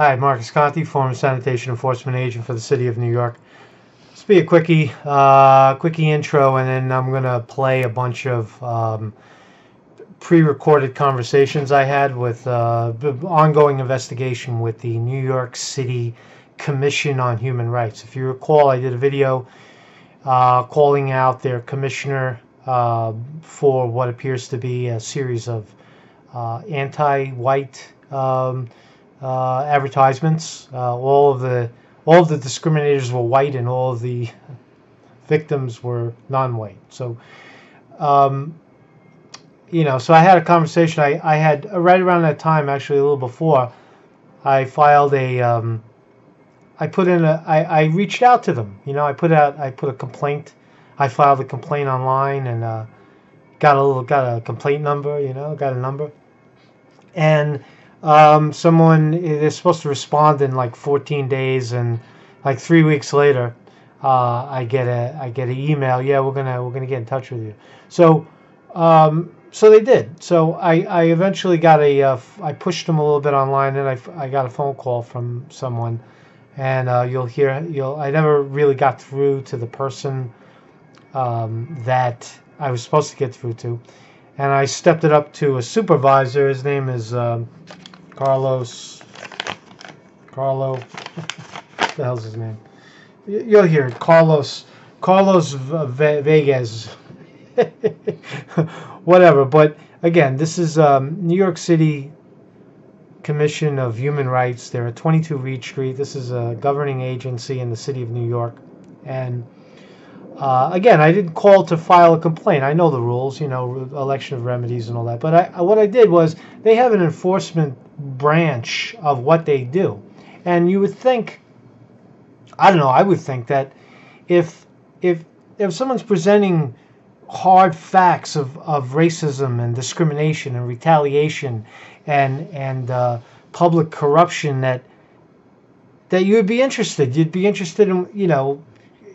Hi, Marcus Conte, former sanitation enforcement agent for the City of New York. This will be a quickie, uh, quickie intro, and then I'm going to play a bunch of um, pre-recorded conversations I had with uh, ongoing investigation with the New York City Commission on Human Rights. If you recall, I did a video uh, calling out their commissioner uh, for what appears to be a series of uh, anti-white um, uh, advertisements. Uh, all of the all of the discriminators were white, and all of the victims were non-white. So, um, you know, so I had a conversation. I, I had right around that time, actually a little before, I filed a. Um, I put in a. I, I reached out to them. You know, I put out. I put a complaint. I filed a complaint online and uh, got a little got a complaint number. You know, got a number, and um, someone is supposed to respond in like 14 days, and like three weeks later, uh, I get a I get an email. Yeah, we're gonna we're gonna get in touch with you. So. Um, so they did. So I, I eventually got a. Uh, I pushed them a little bit online, and I, I got a phone call from someone, and uh, you'll hear you'll. I never really got through to the person um, that I was supposed to get through to, and I stepped it up to a supervisor. His name is um, Carlos. Carlo. what the hell's his name? You'll hear it. Carlos. Carlos Vegas. Whatever. But again, this is um, New York City Commission of Human Rights. They're at 22 Reade Street. This is a governing agency in the city of New York. And uh, again, I didn't call to file a complaint. I know the rules, you know, election of remedies and all that. But I, what I did was they have an enforcement branch of what they do. And you would think, I don't know, I would think that if if if someone's presenting hard facts of, of racism and discrimination and retaliation and and uh, public corruption that that you would be interested. You'd be interested in you know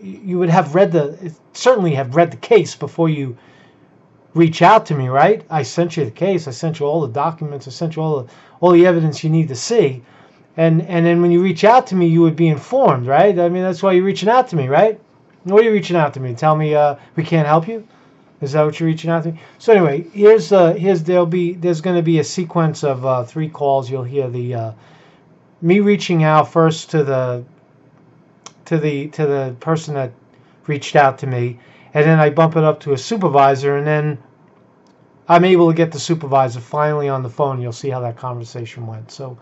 you would have read the certainly have read the case before you reach out to me, right? I sent you the case. I sent you all the documents. I sent you all the all the evidence you need to see. And and then when you reach out to me, you would be informed, right? I mean, that's why you're reaching out to me, right? What are you reaching out to me? Tell me uh, we can't help you? Is that what you're reaching out to me? So anyway, here's uh, here's there'll be there's going to be a sequence of uh, three calls. You'll hear the uh, me reaching out first to the to the to the person that reached out to me, and then I bump it up to a supervisor, and then I'm able to get the supervisor finally on the phone. You'll see how that conversation went. So,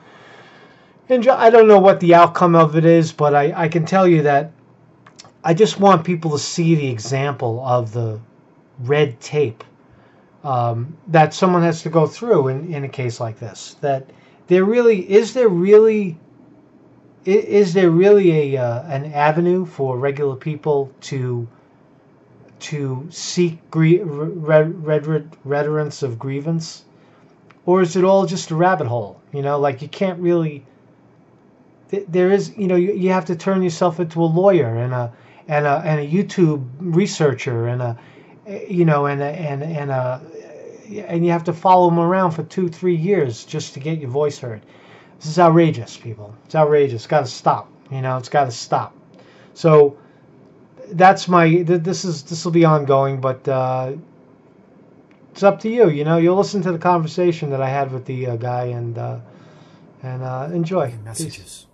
and I don't know what the outcome of it is, but I, I can tell you that I just want people to see the example of the red tape um, that someone has to go through in, in a case like this. That there really is there really is there really a uh, an avenue for regular people to to seek gre- red, red, red, of grievance, or is it all just a rabbit hole? You know, like you can't really. There is, you know, you, you have to turn yourself into a lawyer and a and a and a YouTube researcher and a you know, and and and uh, and you have to follow them around for two, three years just to get your voice heard. This is outrageous, people. It's outrageous. It's got to stop. You know, it's got to stop. So that's my. This is this will be ongoing, but uh, it's up to you. You know, you'll listen to the conversation that I had with the uh, guy and uh, and uh, enjoy. Messages. Peace.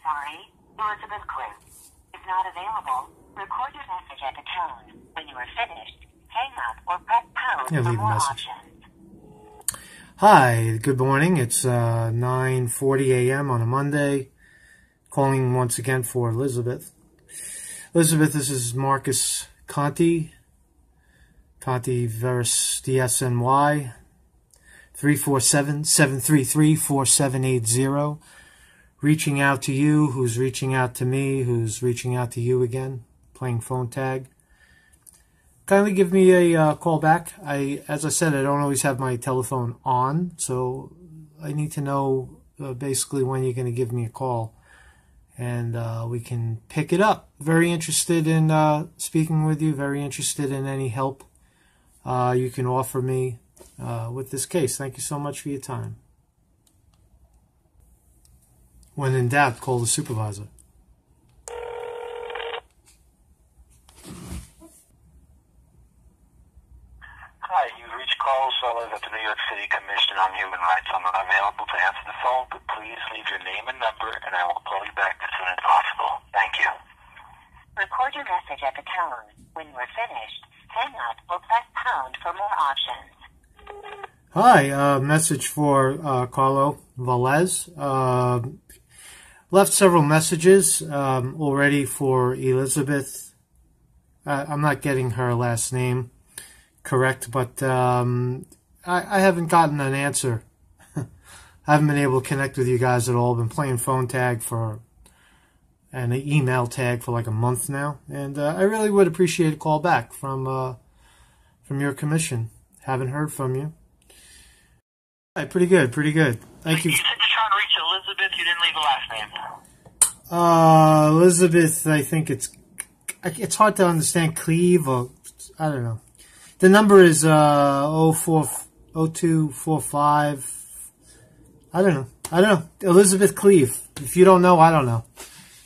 Sorry, Elizabeth Quinn is not available. Record your message at the tone. When you are finished, hang up or press pound yeah, for more message. options. Hi, good morning. It's uh, 9.40 a.m. on a Monday. Calling once again for Elizabeth. Elizabeth, this is Marcus Conte. Conte Veris DSNY. 347-733-4780. Reaching out to you, who's reaching out to me, who's reaching out to you again, playing phone tag kindly give me a uh, call back. I, as I said, I don't always have my telephone on, so I need to know uh, basically when you're going to give me a call, and uh, we can pick it up. Very interested in uh, speaking with you. Very interested in any help uh, you can offer me uh, with this case. Thank you so much for your time. When in doubt, call the supervisor. Hi, you've reached Carlos Sellers at the New York City Commission on Human Rights. I'm not available to answer the phone, but please leave your name and number, and I will call you back as soon as possible. Thank you. Record your message at the tone. When you are finished, hang up or press pound for more options. Hi, uh, message for uh, Carlo Velez. Uh, left several messages um, already for Elizabeth. Uh, I'm not getting her last name correct, but um, I, I, haven't gotten an answer. I haven't been able to connect with you guys at all. Been playing phone tag for and an email tag for like a month now, and uh, I really would appreciate a call back from uh, from your commission. Haven't heard from you. Right, pretty good, pretty good. Thank you. You said you're trying to reach Elizabeth. You didn't leave the last name. Uh, Elizabeth, I think it's it's hard to understand. Cleve or I don't know. The number is uh 04, 0245. I don't know. I don't know. Elizabeth Cleve. If you don't know, I don't know.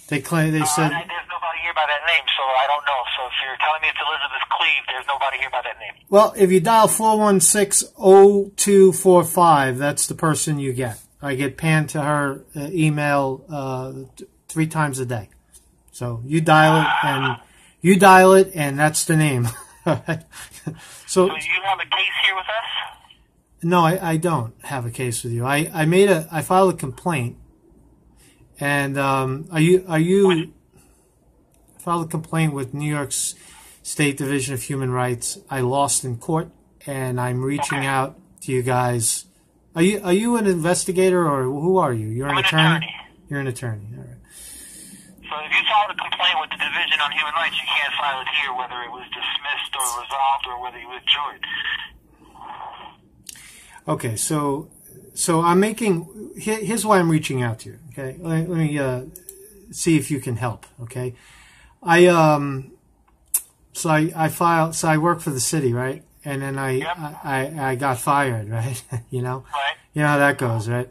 They claim they said. Uh, there's nobody here by that name, so I don't know. So if you're telling me it's Elizabeth Cleve, there's nobody here by that name. Well, if you dial 416-0245, that's the person you get. I get panned to her uh, email uh, three times a day. So you dial it and you dial it and that's the name. so, so you have a case here with us? No, I, I don't have a case with you. I, I made a I filed a complaint and um, are you are you filed a complaint with New York's State Division of Human Rights? I lost in court, and I'm reaching okay. out to you guys. Are you are you an investigator or who are you? You're an, an attorney? attorney? You're an attorney. All right. So if you filed a complaint with the Division on Human Rights, you can't file it here, whether it was dismissed or resolved or whether you withdrew it. Okay, so so I'm making. here's why I'm reaching out to you. Okay, let, let me uh, see if you can help. Okay, I um, so I I file. So I work for the city, right? And then I yep. I, I, I got fired, right? you know, right. you know how that goes, right?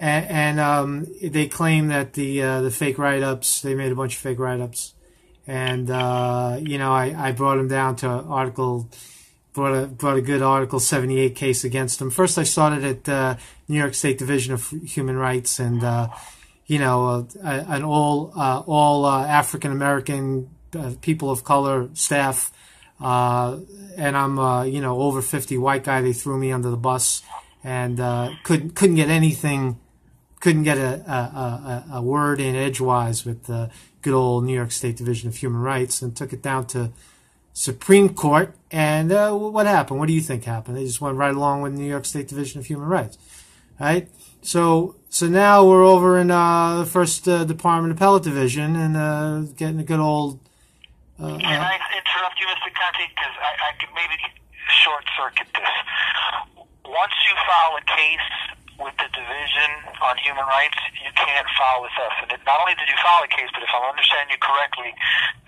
And, and um, they claim that the uh, the fake write ups. They made a bunch of fake write ups, and uh, you know I I brought them down to Article brought a brought a good Article 78 case against them. First, I started at uh, New York State Division of Human Rights, and uh, you know, uh, an all uh, all African American people of color staff, and I'm you know over 50 white guy. They threw me under the bus, and couldn't couldn't get anything, couldn't get a a, a, a word in edgewise with the good old New York State Division of Human Rights, and took it down to Supreme Court. And uh, what happened? What do you think happened? They just went right along with New York State Division of Human Rights, right? So, so now we're over in uh, the first uh, Department Appellate Division and uh, getting a good old. Uh, Can I interrupt you, Mr. Conte? Because I, I could maybe short circuit this. Once you file a case with the Division on Human Rights, you can't file with us. And not only did you file a case, but if I'm understanding you correctly,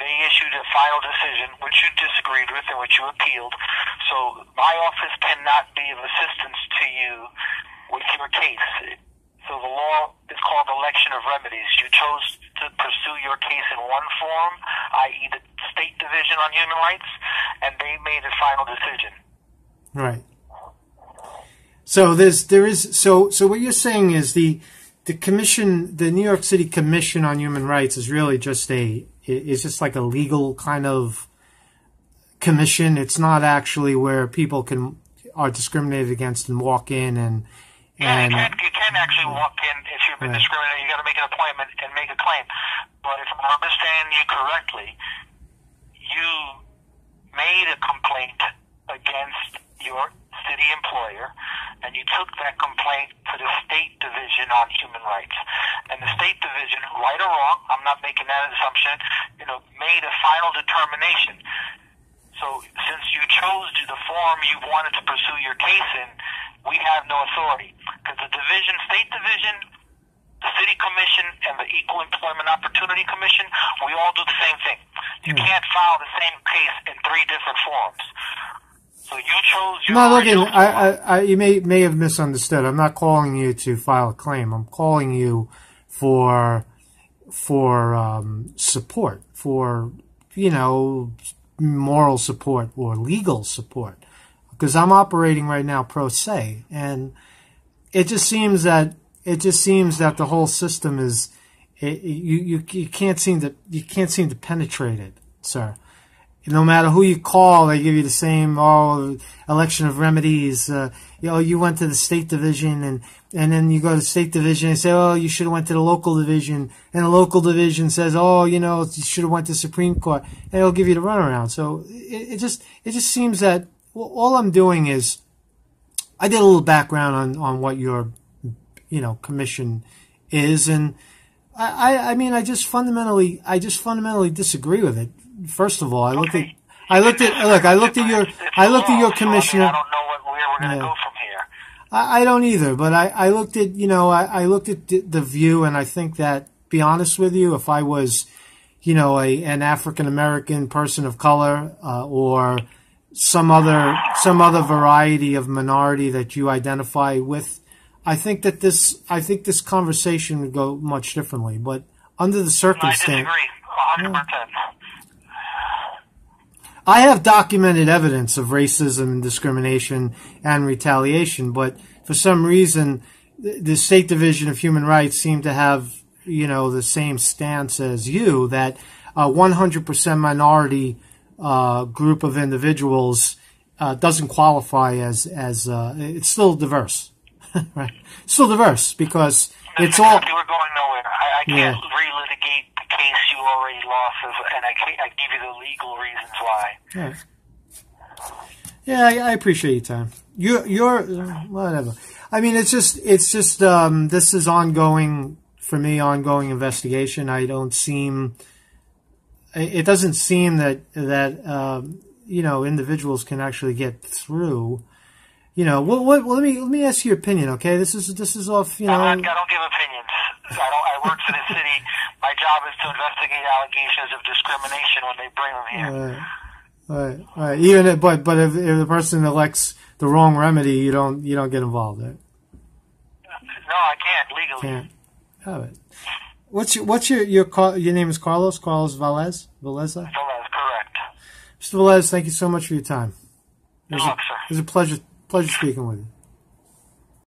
they issued a final decision which you disagreed with and which you appealed. So my office cannot be of assistance to you with your case. So the law is called election of remedies. You chose to pursue your case in one form, i.e. the State Division on Human Rights, and they made a final decision. Right. So there's there is so so what you're saying is the the commission the New York City Commission on Human Rights is really just a it's just like a legal kind of commission. It's not actually where people can are discriminated against and walk in and yeah, you can, you can actually walk in if you've been right. discriminated. You got to make an appointment and make a claim. But if I understand you correctly, you made a complaint against your city employer, and you took that complaint to the state division on human rights. And the state division, right or wrong, I'm not making that assumption, you know, made a final determination. So since you chose the form you wanted to pursue your case in, we have no authority. Because the division, state division, the city commission, and the equal employment opportunity commission, we all do the same thing. You hmm. can't file the same case in three different forms. So you chose your. No, look, I, I, I, you may may have misunderstood. I'm not calling you to file a claim. I'm calling you for for um, support, for you know moral support or legal support, because I'm operating right now pro se, and it just seems that it just seems that the whole system is it, you, you you can't seem to you can't seem to penetrate it, sir no matter who you call, they give you the same oh election of remedies. Uh, you know, you went to the state division, and and then you go to state division and say, oh, you should have went to the local division, and the local division says, oh, you know, you should have went to Supreme Court, and they'll give you the runaround. So it, it just it just seems that well, all I'm doing is I did a little background on on what your you know commission is, and I, I, I mean, I just fundamentally, I just fundamentally disagree with it first of all, I looked okay. at, I looked at, look, I looked at your, I looked at your commissioner. I don't know what, where we're going to go from here. I, I, don't either, but I, I looked at, you know, I, I looked at the, the view, and I think that, be honest with you, if I was, you know, a an African American person of color, uh, or some other some other variety of minority that you identify with, I think that this I think this conversation would go much differently. But under the circumstance, I disagree, 100%. I have documented evidence of racism, and discrimination, and retaliation, but for some reason, the State Division of Human Rights seem to have, you know, the same stance as you that a 100% minority uh, group of individuals uh, doesn't qualify as as uh, it's still diverse, right? Still diverse because it's all. We're going nowhere. I, I can't yeah. relitigate the case you already lost, and I, can't I give you the legal reasons why. Yeah, yeah, I, I appreciate your time. You, you're whatever. I mean, it's just, it's just, um, this is ongoing for me, ongoing investigation. I don't seem, it doesn't seem that that um, you know individuals can actually get through. You know, what, what, well, let me let me ask your opinion, okay? This is this is off. You know, I don't, I don't give opinions. I don't. I work for the city. My job is to investigate allegations of discrimination when they bring them here. Right, right, right. Even if, but but if, if the person elects the wrong remedy, you don't you don't get involved, right? No, I can't legally. Can't. Have it. What's your what's your your your name is Carlos Carlos Velez Velez? Velez, correct. Mr. Velez, thank you so much for your time. It was, a, it was a pleasure pleasure speaking with you.